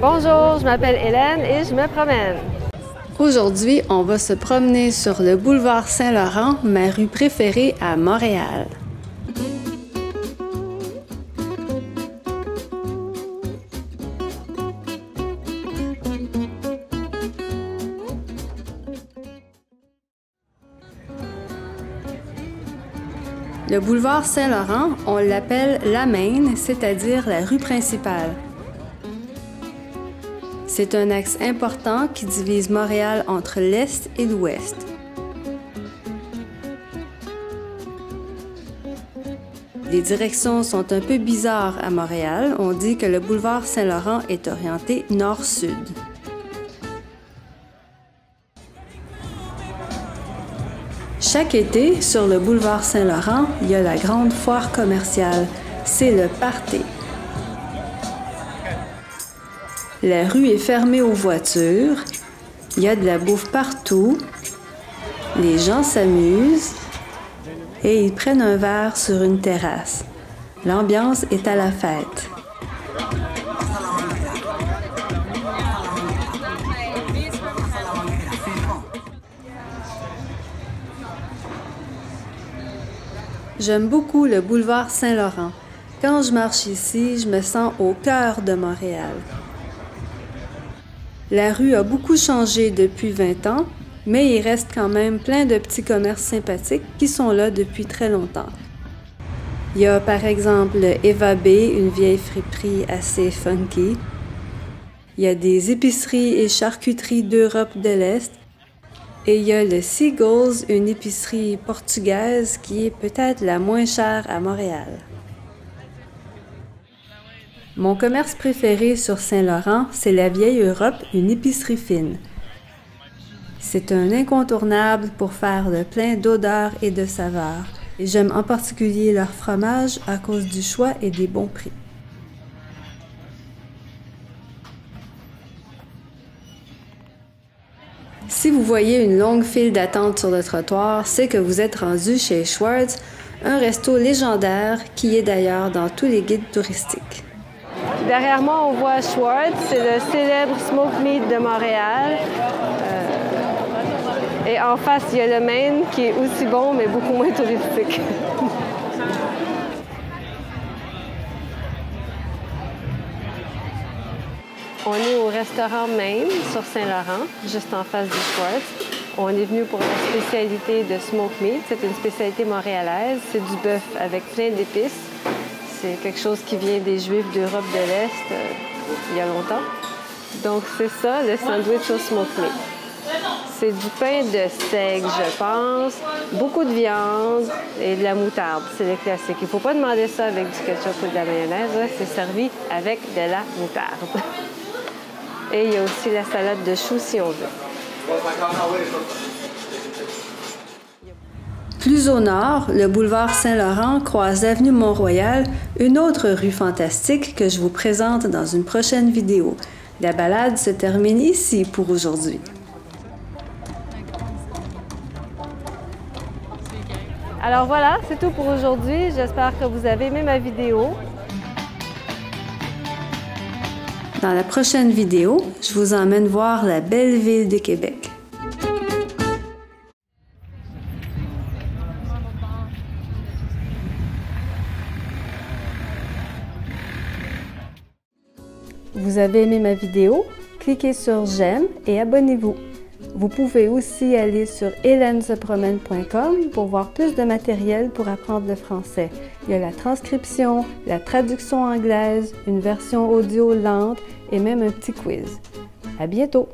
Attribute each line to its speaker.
Speaker 1: Bonjour, je m'appelle Hélène et je me promène.
Speaker 2: Aujourd'hui, on va se promener sur le boulevard Saint-Laurent, ma rue préférée à Montréal. Le boulevard Saint-Laurent, on l'appelle la Main, c'est-à-dire la rue principale. C'est un axe important qui divise Montréal entre l'Est et l'Ouest. Les directions sont un peu bizarres à Montréal. On dit que le boulevard Saint-Laurent est orienté nord-sud. Chaque été, sur le boulevard Saint-Laurent, il y a la grande foire commerciale. C'est le party. La rue est fermée aux voitures. Il y a de la bouffe partout. Les gens s'amusent et ils prennent un verre sur une terrasse. L'ambiance est à la fête. J'aime beaucoup le boulevard Saint-Laurent. Quand je marche ici, je me sens au cœur de Montréal. La rue a beaucoup changé depuis 20 ans, mais il reste quand même plein de petits commerces sympathiques qui sont là depuis très longtemps. Il y a par exemple Eva B, une vieille friperie assez funky. Il y a des épiceries et charcuteries d'Europe de l'Est et il y a le Seagulls, une épicerie portugaise qui est peut-être la moins chère à Montréal. Mon commerce préféré sur Saint-Laurent, c'est la Vieille Europe, une épicerie fine. C'est un incontournable pour faire le plein d'odeurs et de saveurs. J'aime en particulier leur fromage à cause du choix et des bons prix. Si vous voyez une longue file d'attente sur le trottoir, c'est que vous êtes rendu chez Schwartz, un resto légendaire qui est d'ailleurs dans tous les guides touristiques.
Speaker 1: Derrière moi, on voit Schwartz, c'est le célèbre smoke meat de Montréal. Euh, et en face, il y a le Maine qui est aussi bon, mais beaucoup moins touristique. On est au restaurant Maine sur Saint-Laurent, juste en face du Schwartz. On est venu pour la spécialité de smoke meat. C'est une spécialité montréalaise. C'est du bœuf avec plein d'épices. C'est quelque chose qui vient des Juifs d'Europe de l'Est euh, il y a longtemps. Donc c'est ça, le sandwich au smoke meat. C'est du pain de steak, je pense, beaucoup de viande et de la moutarde. C'est le classique. Il ne faut pas demander ça avec du ketchup ou de la mayonnaise. C'est servi avec de la moutarde. Et il y a aussi la salade de choux si on veut.
Speaker 2: Plus au nord, le boulevard Saint-Laurent croise l'avenue Mont-Royal, une autre rue fantastique que je vous présente dans une prochaine vidéo. La balade se termine ici pour aujourd'hui.
Speaker 1: Alors voilà, c'est tout pour aujourd'hui. J'espère que vous avez aimé ma vidéo.
Speaker 2: Dans la prochaine vidéo, je vous emmène voir la belle ville de Québec. Vous avez aimé ma vidéo? Cliquez sur j'aime et abonnez-vous. Vous pouvez aussi aller sur hélènesepromène.com pour voir plus de matériel pour apprendre le français. Il y a la transcription, la traduction anglaise, une version audio lente et même un petit quiz. À bientôt!